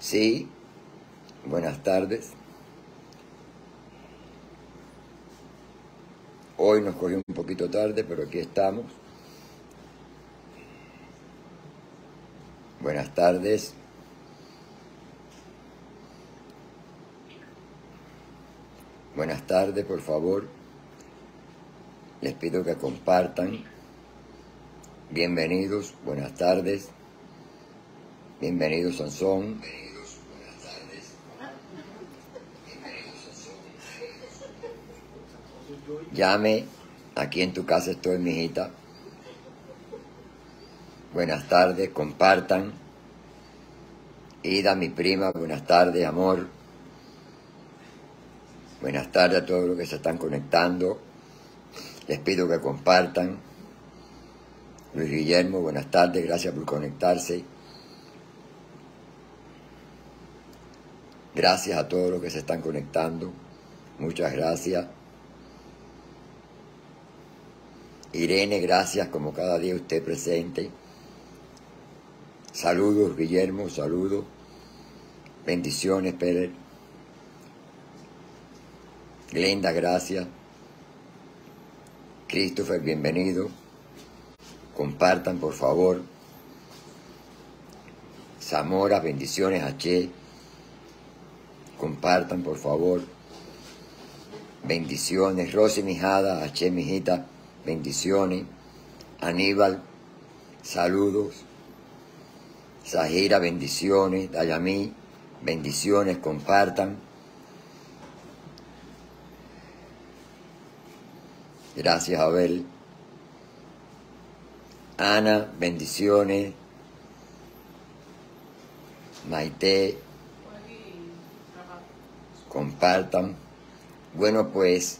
Sí, buenas tardes. Hoy nos cogió un poquito tarde, pero aquí estamos. Buenas tardes. Buenas tardes, por favor. Les pido que compartan. Bienvenidos, buenas tardes. Bienvenidos, Sansón. Llame, aquí en tu casa estoy, mijita. Buenas tardes, compartan. Ida, mi prima, buenas tardes, amor. Buenas tardes a todos los que se están conectando. Les pido que compartan. Luis Guillermo, buenas tardes, gracias por conectarse. Gracias a todos los que se están conectando. Muchas gracias. Irene, gracias como cada día usted presente. Saludos, Guillermo, saludos. Bendiciones, Pérez. Glenda, gracias. Christopher, bienvenido. Compartan, por favor. Zamora, bendiciones, H. Compartan, por favor. Bendiciones. Rosy Mijada, H. Mijita, bendiciones. Aníbal, saludos. Sahira, bendiciones. Dayamí, bendiciones. Compartan. Gracias, Abel. Ana, bendiciones. Maite, compartan. Bueno, pues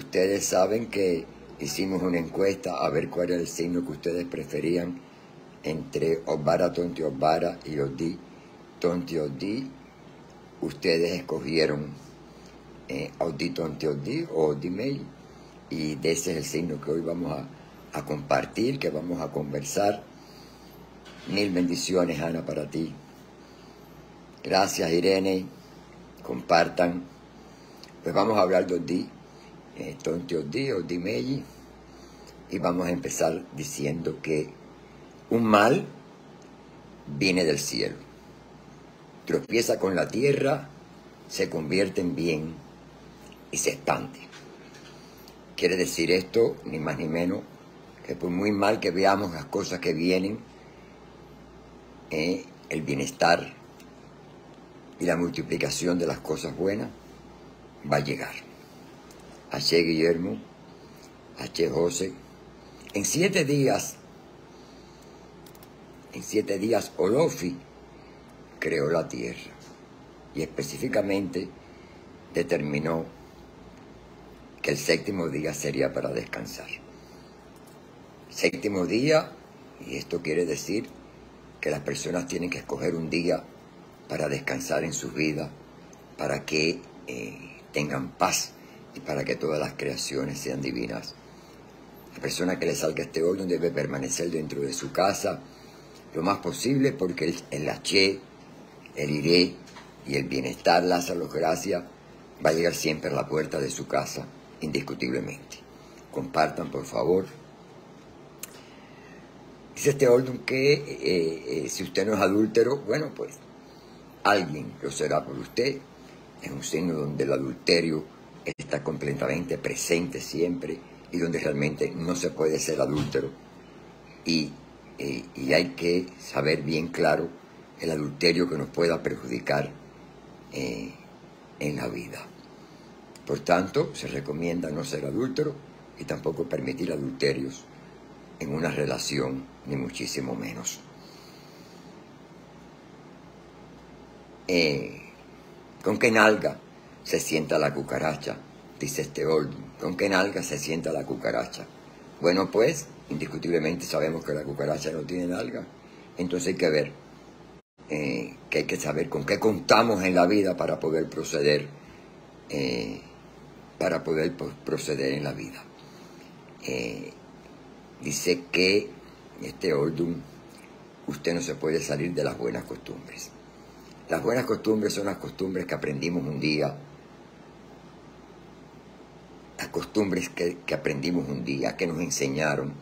ustedes saben que hicimos una encuesta a ver cuál era el signo que ustedes preferían entre Obara, Tonti, Obara y Odi, Tonti, Odi. Ustedes escogieron eh, Odi, Tonti, Odi o Odi May y ese es el signo que hoy vamos a, compartir, que vamos a conversar. Mil bendiciones, Ana, para ti. Gracias, Irene. Compartan. Pues vamos a hablar de Odi, Tonti Odi, Odi Meji. Y vamos a empezar diciendo que un mal viene del cielo. Tropieza con la tierra, se convierte en bien y se expande. Quiere decir esto, ni más ni menos, que por muy mal que veamos las cosas que vienen, eh, el bienestar y la multiplicación de las cosas buenas va a llegar. H. Guillermo, H. José, en siete días, en siete días Olofi creó la tierra y específicamente determinó que el séptimo día sería para descansar. Séptimo día, y esto quiere decir que las personas tienen que escoger un día para descansar en su vida, para que eh, tengan paz y para que todas las creaciones sean divinas. La persona que le salga este orden debe permanecer dentro de su casa lo más posible porque el, el H, el iré y el bienestar, Lázaro, gracia, va a llegar siempre a la puerta de su casa, indiscutiblemente. Compartan, por favor. Dice este orden que eh, eh, si usted no es adúltero, bueno, pues alguien lo será por usted. Es un signo donde el adulterio está completamente presente siempre y donde realmente no se puede ser adúltero. Y, eh, hay que saber bien claro el adulterio que nos pueda perjudicar eh, en la vida. Por tanto, se recomienda no ser adúltero y tampoco permitir adulterios en una relación, ni muchísimo menos. Eh, ¿Con qué nalga se sienta la cucaracha? Dice este orden. ¿Con qué nalga se sienta la cucaracha? Bueno, pues, indiscutiblemente sabemos que la cucaracha no tiene nalga. Entonces hay que ver, eh, que hay que saber con qué contamos en la vida para poder proceder, eh, para poder proceder en la vida. Eh, dice que este orden usted no se puede salir de las buenas costumbres. Las buenas costumbres son las costumbres que aprendimos un día, las costumbres que, que aprendimos un día, que nos enseñaron,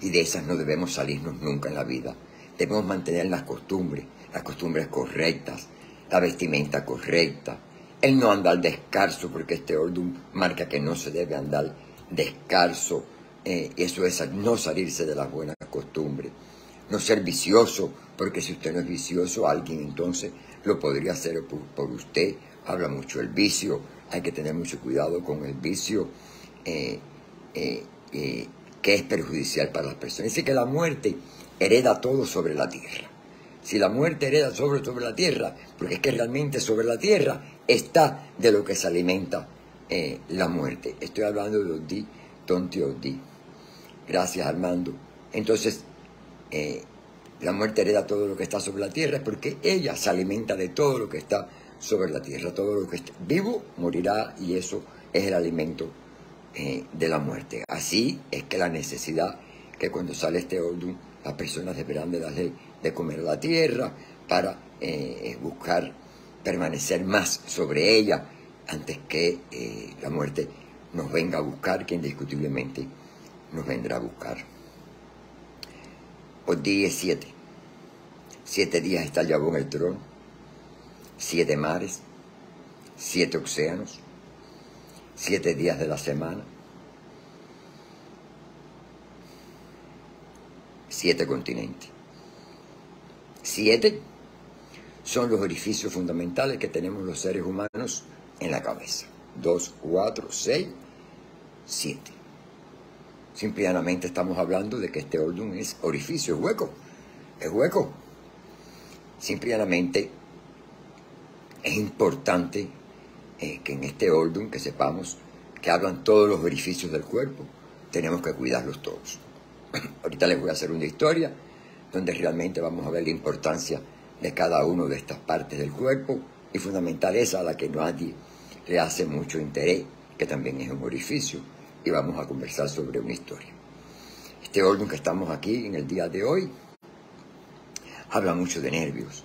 y de esas no debemos salirnos nunca en la vida. Debemos mantener las costumbres, las costumbres correctas, la vestimenta correcta, el no andar descalzo, porque este orden marca que no se debe andar descalzo. Eh, eso es no salirse de las buenas costumbres. No ser vicioso, porque si usted no es vicioso, alguien entonces lo podría hacer por, usted. Habla mucho el vicio, hay que tener mucho cuidado con el vicio eh, eh, que es perjudicial para las personas. Dice que la muerte hereda todo sobre la tierra. Si la muerte hereda sobre, sobre la tierra, porque es que realmente sobre la tierra está de lo que se alimenta eh, la muerte. Estoy hablando de Odi, Tonti Odi. Gracias, Armando. Entonces, eh, la muerte hereda todo lo que está sobre la tierra porque ella se alimenta de todo lo que está sobre la tierra. Todo lo que está vivo morirá y eso es el alimento eh, de la muerte. Así es que la necesidad que cuando sale este orden las personas deberán de darle de comer la tierra para buscar permanecer más sobre ella antes que eh, la muerte nos venga a buscar, que indiscutiblemente nos vendrá a buscar. Hoy día es siete. Siete días está Yahweh en el trono, siete mares, siete océanos, siete días de la semana, siete continentes. Siete son los orificios fundamentales que tenemos los seres humanos en la cabeza. Dos, cuatro, seis, siete. Simplemente estamos hablando de que este orden es orificio, es hueco, es hueco. Simplemente es importante eh, que en este orden que sepamos que hablan todos los orificios del cuerpo, tenemos que cuidarlos todos. Ahorita les voy a hacer una historia donde realmente vamos a ver la importancia de cada una de estas partes del cuerpo y fundamental esa a la que nadie le hace mucho interés, que también es un orificio, y vamos a conversar sobre una historia. Este orden que estamos aquí en el día de hoy habla mucho de nervios.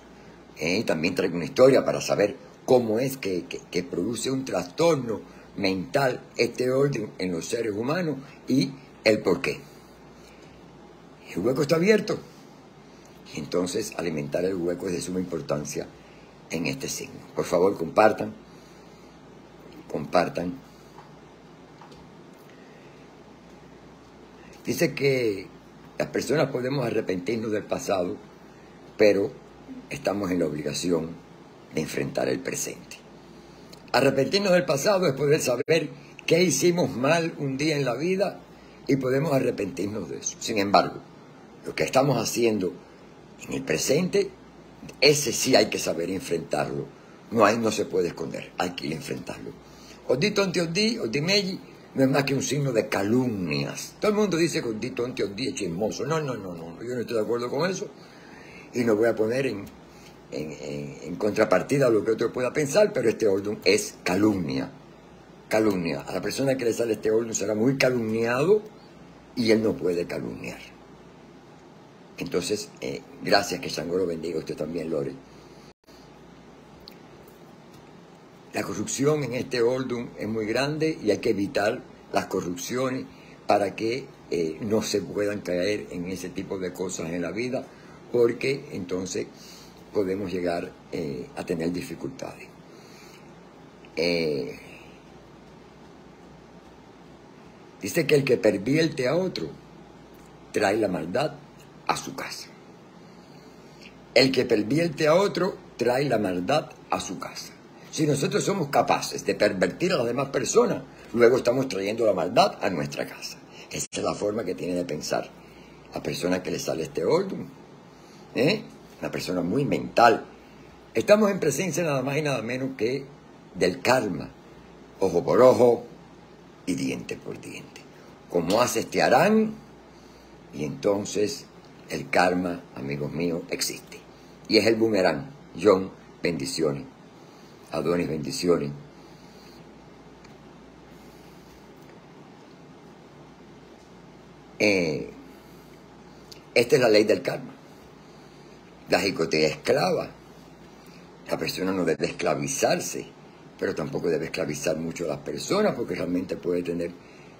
¿eh? También traigo una historia para saber cómo es que, que produce un trastorno mental este orden en los seres humanos y el por qué. El hueco está abierto. Entonces alimentar el hueco es de suma importancia en este signo. Por favor, compartan compartan. Dice que las personas podemos arrepentirnos del pasado, pero estamos en la obligación de enfrentar el presente. Arrepentirnos del pasado es poder saber qué hicimos mal un día en la vida y podemos arrepentirnos de eso. Sin embargo, lo que estamos haciendo en el presente, ese sí hay que saber enfrentarlo. No hay, no se puede esconder, hay que enfrentarlo. Odito ante Odí, Odimelli, no es más que un signo de calumnias. Todo el mundo dice que Odito ante Odí es chismoso. No, no, no, no, yo no estoy de acuerdo con eso. Y no voy a poner en, en, contrapartida a lo que otro pueda pensar, pero este orden es calumnia. Calumnia. A la persona que le sale este orden será muy calumniado y él no puede calumniar. Entonces, eh, gracias que Sangoro bendiga a usted también, Lore. La corrupción en este orden es muy grande y hay que evitar las corrupciones para que eh, no se puedan caer en ese tipo de cosas en la vida, porque entonces podemos llegar eh, a tener dificultades. Eh, dice que el que pervierte a otro trae la maldad a su casa. El que pervierte a otro trae la maldad a su casa. Si nosotros somos capaces de pervertir a las demás personas, luego estamos trayendo la maldad a nuestra casa. Esa es la forma que tiene de pensar la persona que le sale este orden. ¿eh? Una persona muy mental. Estamos en presencia nada más y nada menos que del karma. Ojo por ojo y diente por diente. Como haces te harán y entonces el karma, amigos míos, existe. Y es el boomerang. John, bendiciones. Adonis, bendiciones. Eh, esta es la ley del karma. La jicotea esclava. La persona no debe esclavizarse, pero tampoco debe esclavizar mucho a las personas porque realmente puede tener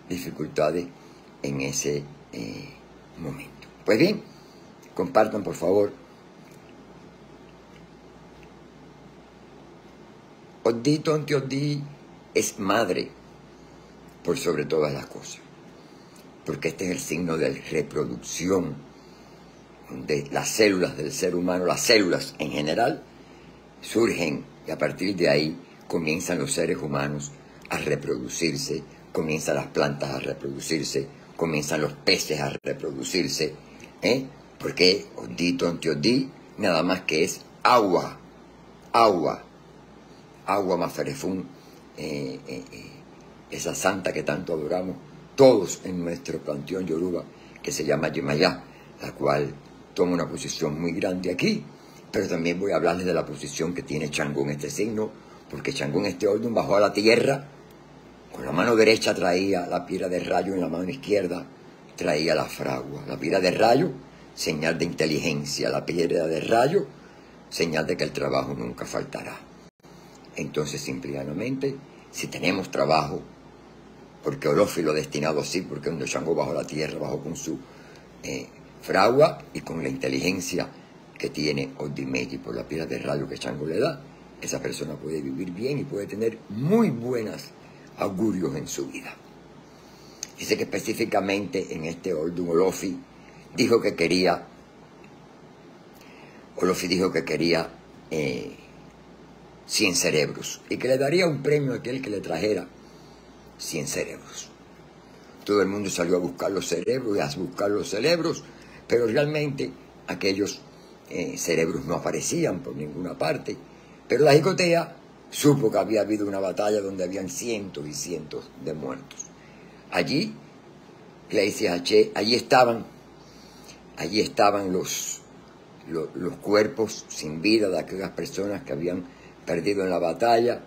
dificultades en ese eh, momento. Pues bien, compartan por favor. Odito Antiodí es madre por sobre todas las cosas, porque este es el signo de reproducción de las células del ser humano, las células en general, surgen y a partir de ahí comienzan los seres humanos a reproducirse, comienzan las plantas a reproducirse, comienzan los peces a reproducirse, ¿eh? porque Odito Antiodí nada más que es agua, agua, agua Maferefún, eh, eh, eh, esa santa que tanto adoramos todos en nuestro panteón yoruba, que se llama Yemayá, la cual toma una posición muy grande aquí, pero también voy a hablarles de la posición que tiene Changón este signo, porque Changón este orden bajó a la tierra, con la mano derecha traía la piedra de rayo, en la mano izquierda traía la fragua. La piedra de rayo, señal de inteligencia, la piedra de rayo, señal de que el trabajo nunca faltará. Entonces, simplemente, si tenemos trabajo, porque Olofi lo destinado así, porque cuando Changó bajó la tierra, bajó con su eh, fragua y con la inteligencia que tiene Odimeji por la piedra de rayo que Chango le da, esa persona puede vivir bien y puede tener muy buenas augurios en su vida. Dice que específicamente en este orden Olofi dijo que quería, Olofi dijo que quería eh, 100 cerebros y que le daría un premio a aquel que le trajera 100 cerebros. Todo el mundo salió a buscar los cerebros y a buscar los cerebros, pero realmente aquellos eh, cerebros no aparecían por ninguna parte. Pero la jicotea supo que había habido una batalla donde habían cientos y cientos de muertos. Allí, a Che, allí estaban, allí estaban los, los, los cuerpos sin vida de aquellas personas que habían perdido en la batalla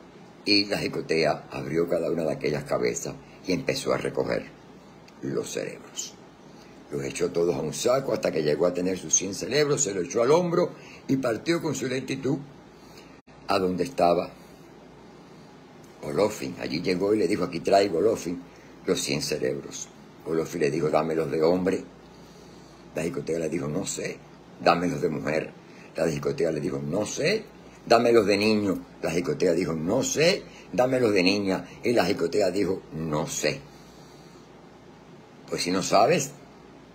y la jicotea abrió cada una de aquellas cabezas y empezó a recoger los cerebros. Los echó todos a un saco hasta que llegó a tener sus 100 cerebros, se lo echó al hombro y partió con su lentitud a donde estaba Olofin. Allí llegó y le dijo, aquí traigo Olofin los 100 cerebros. Olofin le dijo, dámelos de hombre. La jicotea le dijo, no sé, dámelos de mujer. La jicotea le dijo, no sé, dámelos de niño. La jicotea dijo, no sé, dámelos de niña. Y la jicotea dijo, no sé. Pues si no sabes,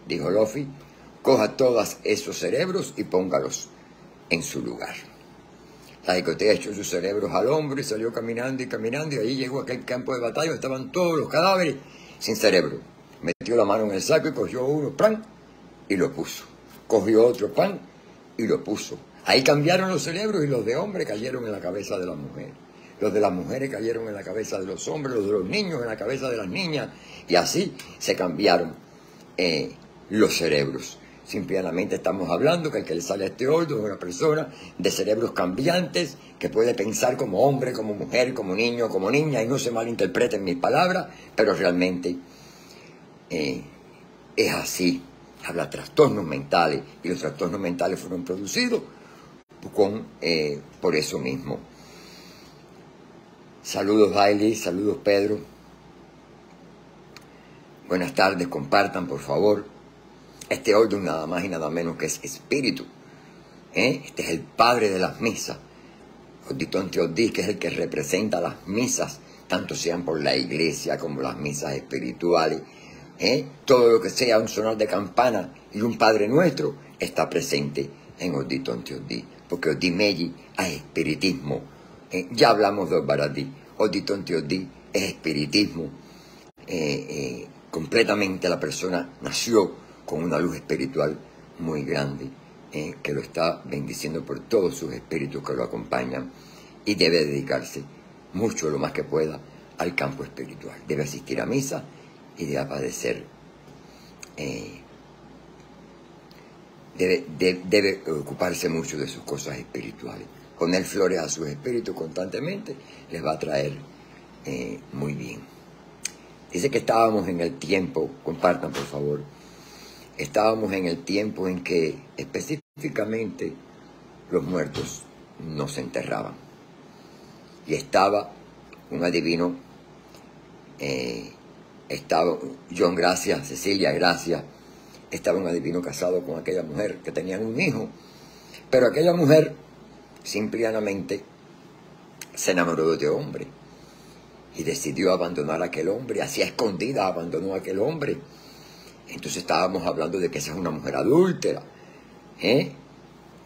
dijo Lofi, coja todos esos cerebros y póngalos en su lugar. La jicotea echó sus cerebros al hombro y salió caminando y caminando y allí llegó a aquel campo de batalla estaban todos los cadáveres sin cerebro. Metió la mano en el saco y cogió uno, pan, y lo puso. Cogió otro pan y lo puso. Ahí cambiaron los cerebros y los de hombre cayeron en la cabeza de la mujer. Los de las mujeres cayeron en la cabeza de los hombres, los de los niños en la cabeza de las niñas. Y así se cambiaron eh, los cerebros. Simplemente estamos hablando que el que le sale a este orden es una persona de cerebros cambiantes que puede pensar como hombre, como mujer, como niño, como niña, y no se malinterpreten mis palabras, pero realmente eh, es así. Habla trastornos mentales y los trastornos mentales fueron producidos con, eh, por eso mismo. Saludos Bailey, saludos Pedro. Buenas tardes, compartan por favor. Este orden nada más y nada menos que es espíritu. ¿eh? Este es el padre de las misas. Oditón Teodí, que es el que representa las misas, tanto sean por la iglesia como las misas espirituales. ¿eh? Todo lo que sea un sonar de campana y un Padre Nuestro está presente en Oditón Teodí. Porque Odimeji es espiritismo. ¿eh? ya hablamos de Baradí. Oditón Teodí es espiritismo. Eh, completamente la persona nació con una luz espiritual muy grande, eh, que lo está bendiciendo por todos sus espíritus que lo acompañan y debe dedicarse mucho, lo más que pueda, al campo espiritual. Debe asistir a misa y debe padecer. Eh, debe, debe, ocuparse mucho de sus cosas espirituales. Poner flores a sus espíritus constantemente les va a traer eh, muy bien. Dice que estábamos en el tiempo, compartan por favor, estábamos en el tiempo en que específicamente los muertos no se enterraban. Y estaba un adivino, eh, estaba John Gracia, Cecilia Gracia, estaba un adivino casado con aquella mujer que tenían un hijo, pero aquella mujer simplemente se enamoró de hombre y decidió abandonar a aquel hombre, así a escondida abandonó a aquel hombre. Entonces estábamos hablando de que esa es una mujer adúltera, ¿eh?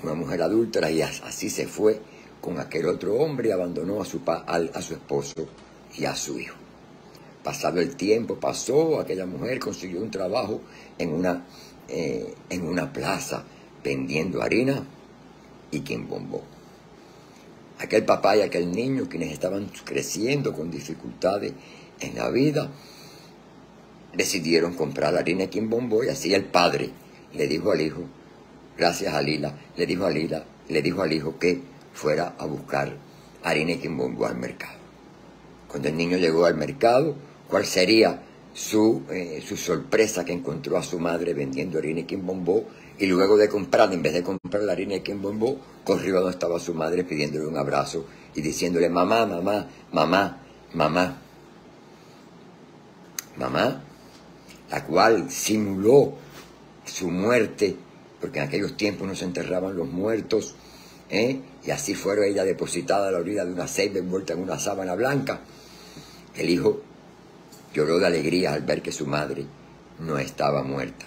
Una mujer adúltera y así se fue con aquel otro hombre y abandonó a su, a su esposo y a su hijo. Pasado el tiempo, pasó, aquella mujer consiguió un trabajo en una, eh, en una plaza vendiendo harina y quien bombó. Aquel papá y aquel niño, quienes estaban creciendo con dificultades en la vida, decidieron comprar harina y quien bombó y así el padre le dijo al hijo, gracias a Lila, le dijo a Lila, le dijo al hijo que fuera a buscar harina y quien bombó al mercado. Cuando el niño llegó al mercado, ¿cuál sería su, eh, su sorpresa que encontró a su madre vendiendo harina y? Y luego de comprar, en vez de comprar la harina y corrió a donde estaba su madre pidiéndole un abrazo y diciéndole, mamá, mamá, mamá, mamá, mamá, la cual simuló su muerte, porque en aquellos tiempos no se enterraban los muertos, ¿eh? y así fueron ella depositada a la orilla de una ceiba envuelta en una sábana blanca. El hijo lloró de alegría al ver que su madre no estaba muerta.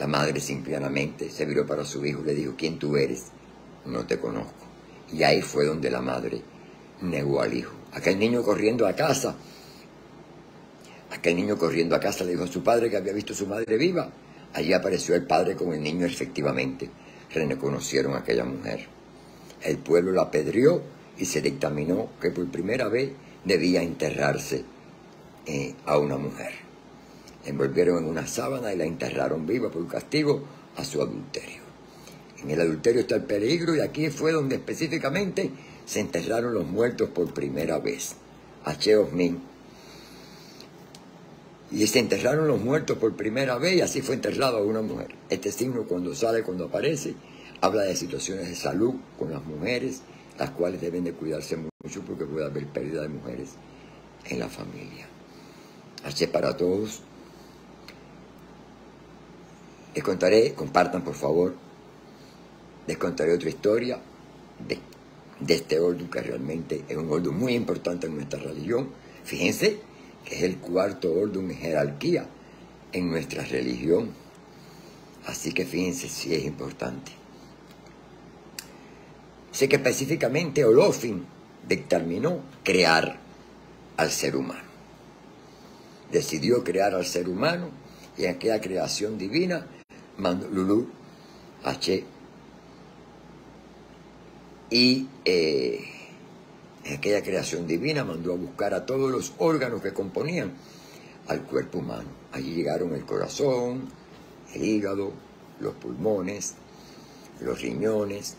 La madre simplemente se viró para su hijo y le dijo, ¿quién tú eres? no te conozco. Y ahí fue donde la madre negó al hijo. Aquel niño corriendo a casa, aquel niño corriendo a casa le dijo a su padre que había visto a su madre viva. Allí apareció el padre con el niño efectivamente. Reconocieron a aquella mujer. El pueblo la apedreó y se dictaminó que por primera vez debía enterrarse eh, a una mujer. La envolvieron en una sábana y la enterraron viva por castigo a su adulterio. En el adulterio está el peligro y aquí fue donde específicamente se enterraron los muertos por primera vez. H. Min. Y se enterraron los muertos por primera vez y así fue enterrada una mujer. Este signo cuando sale, cuando aparece, habla de situaciones de salud con las mujeres, las cuales deben de cuidarse mucho porque puede haber pérdida de mujeres en la familia. H para todos. Les contaré, compartan por favor les contaré otra historia de, este orden que realmente es un orden muy importante en nuestra religión. Fíjense que es el cuarto orden en jerarquía en nuestra religión. Así que fíjense si es importante. Sé que específicamente Olofin determinó crear al ser humano. Decidió crear al ser humano y en aquella creación divina, Lulu H y eh, aquella creación divina mandó a buscar a todos los órganos que componían al cuerpo humano. Allí llegaron el corazón, el hígado, los pulmones, los riñones,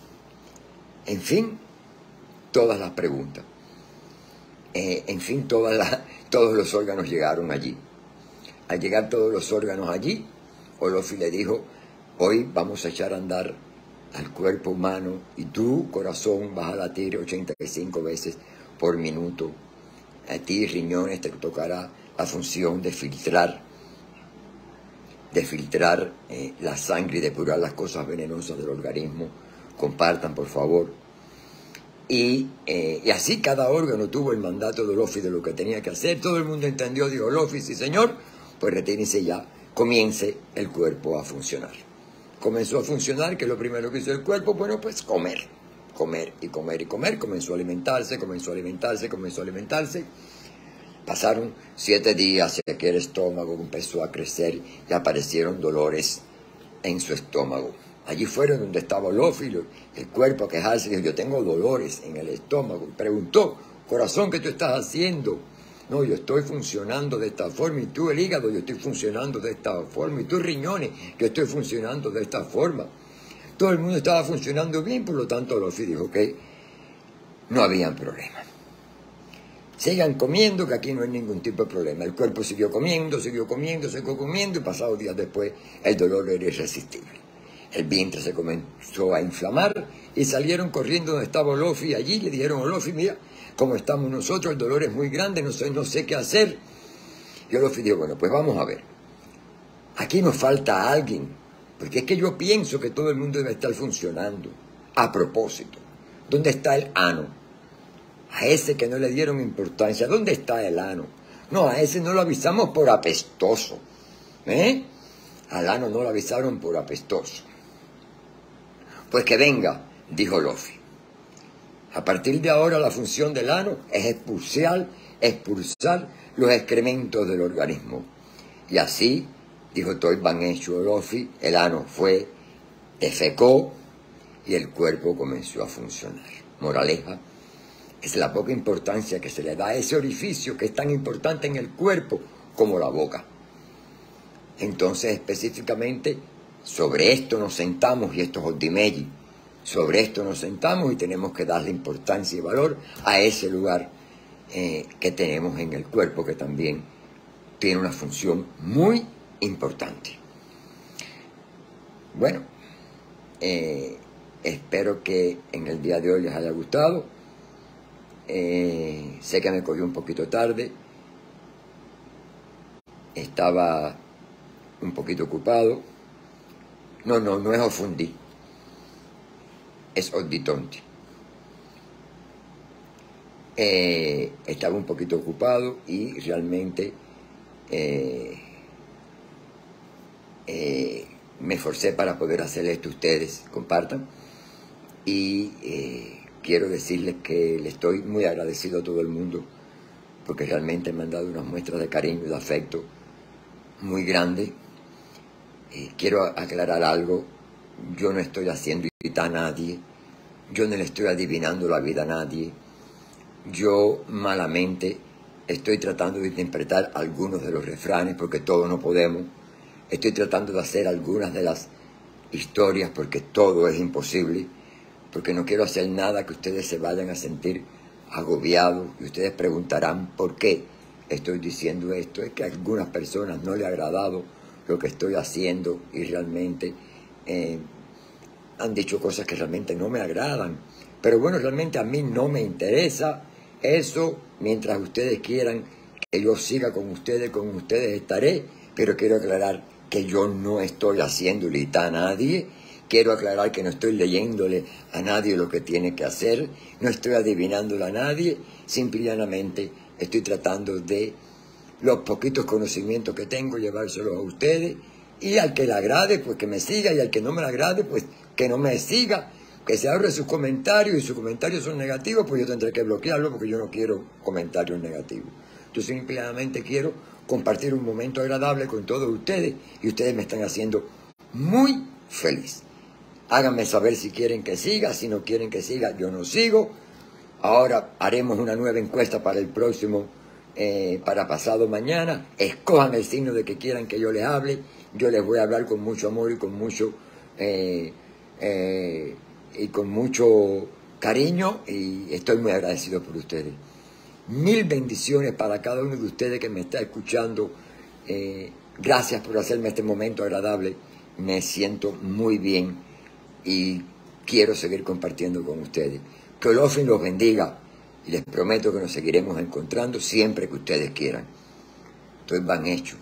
en fin, todas las preguntas. Eh, en fin, todos los órganos llegaron allí. Al llegar todos los órganos allí, Olofi le dijo, hoy vamos a echar a andar al cuerpo humano y tu corazón vas a latir 85 veces por minuto. A ti, riñones, te tocará la función de filtrar, de filtrar eh, la sangre y depurar las cosas venenosas del organismo. Compartan, por favor. Y, eh, y así cada órgano tuvo el mandato de Olofi de lo que tenía que hacer. Todo el mundo entendió, dijo Olofi, sí señor, pues retírense ya, comience el cuerpo a funcionar comenzó a funcionar, que es lo primero que hizo el cuerpo, bueno, pues comer, comer y comer y comer, comenzó a alimentarse, comenzó a alimentarse, comenzó a alimentarse. Pasaron siete días y aquel estómago empezó a crecer y aparecieron dolores en su estómago. Allí fueron donde estaba Olófilo, el cuerpo a quejarse, dijo, yo tengo dolores en el estómago. Preguntó, corazón, ¿qué tú estás haciendo? No, yo estoy funcionando de esta forma y tú el hígado, yo estoy funcionando de esta forma y tú riñones, yo estoy funcionando de esta forma. Todo el mundo estaba funcionando bien, por lo tanto Lofi dijo que no había problema. Sigan comiendo, que aquí no hay ningún tipo de problema. El cuerpo siguió comiendo, siguió comiendo, siguió comiendo y pasados días después el dolor era irresistible. El vientre se comenzó a inflamar y salieron corriendo donde estaba Olofi allí le dijeron, Olofi, mira cómo estamos nosotros, el dolor es muy grande, no sé, no sé qué hacer. Y Olofi dijo, bueno, pues vamos a ver. Aquí nos falta alguien, porque es que yo pienso que todo el mundo debe estar funcionando. A propósito, ¿dónde está el ano? A ese que no le dieron importancia, ¿dónde está el ano? No, a ese no lo avisamos por apestoso. ¿Eh? Al ano no lo avisaron por apestoso. Pues que venga, dijo Lofi. A partir de ahora la función del ano es expulsar, expulsar los excrementos del organismo. Y así, dijo Toy Van el ano fue, defecó y el cuerpo comenzó a funcionar. Moraleja, es la poca importancia que se le da a ese orificio que es tan importante en el cuerpo como la boca. Entonces, específicamente, sobre esto nos sentamos, y esto es sobre esto nos sentamos y tenemos que darle importancia y valor a ese lugar eh, que tenemos en el cuerpo, que también tiene una función muy importante. Bueno, eh, espero que en el día de hoy les haya gustado. Eh, sé que me cogió un poquito tarde. Estaba un poquito ocupado. No, no, no es ofundí, es oditonti. Eh, estaba un poquito ocupado y realmente eh, eh, me esforcé para poder hacer esto ustedes, compartan. Y quiero decirles que le estoy muy agradecido a todo el mundo porque realmente me han dado unas muestras de cariño y de afecto muy grandes quiero aclarar algo, yo no estoy haciendo a nadie, yo no le estoy adivinando la vida a nadie, yo malamente estoy tratando de interpretar algunos de los refranes porque todos no podemos, estoy tratando de hacer algunas de las historias porque todo es imposible, porque no quiero hacer nada que ustedes se vayan a sentir agobiados y ustedes preguntarán por qué estoy diciendo esto, es que a algunas personas no le ha agradado lo que estoy haciendo y realmente eh, han dicho cosas que realmente no me agradan. Pero bueno, realmente a mí no me interesa eso. Mientras ustedes quieran que yo siga con ustedes, con ustedes estaré, pero quiero aclarar que yo no estoy haciendo a nadie, quiero aclarar que no estoy leyéndole a nadie lo que tiene que hacer, no estoy adivinándole a nadie, simplemente estoy tratando de los poquitos conocimientos que tengo, llevárselos a ustedes. Y al que le agrade, pues que me siga, y al que no me le agrade, pues que no me siga, que se ahorre sus comentarios, y sus comentarios son negativos, pues yo tendré que bloquearlo porque yo no quiero comentarios negativos. Yo simplemente quiero compartir un momento agradable con todos ustedes, y ustedes me están haciendo muy feliz. Háganme saber si quieren que siga, si no quieren que siga, yo no sigo. Ahora haremos una nueva encuesta para el próximo eh, para pasado mañana, escojan el signo de que quieran que yo les hable, yo les voy a hablar con mucho amor y con mucho, eh, eh, y con mucho cariño y estoy muy agradecido por ustedes. Mil bendiciones para cada uno de ustedes que me está escuchando. gracias por hacerme este momento agradable. Me siento muy bien y quiero seguir compartiendo con ustedes. Que Olofin los bendiga y les prometo que nos seguiremos encontrando siempre que ustedes quieran. Estoy van hecho.